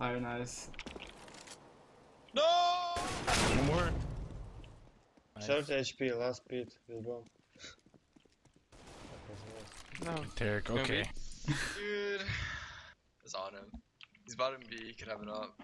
Very nice. No! One more. Nice. Short HP, last we'll go. No. Tarek, okay. Dude. It's on him. He's bottom B, he could have an up.